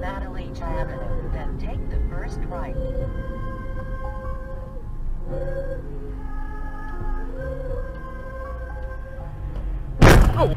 Mataliche Avenue, then take the first right. Oh!